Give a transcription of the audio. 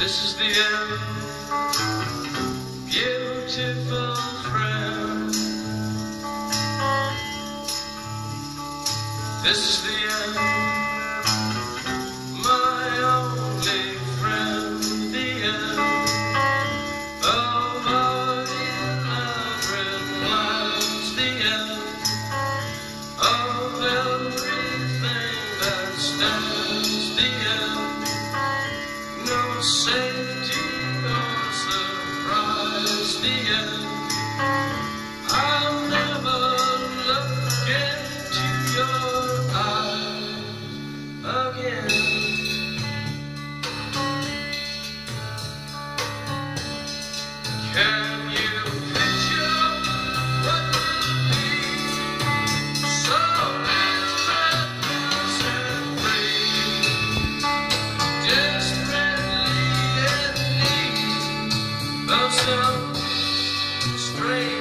This is the end, beautiful friend. This is the end, my only friend. The end oh, of our elaborate lives. The end of everything that stands. The end. three.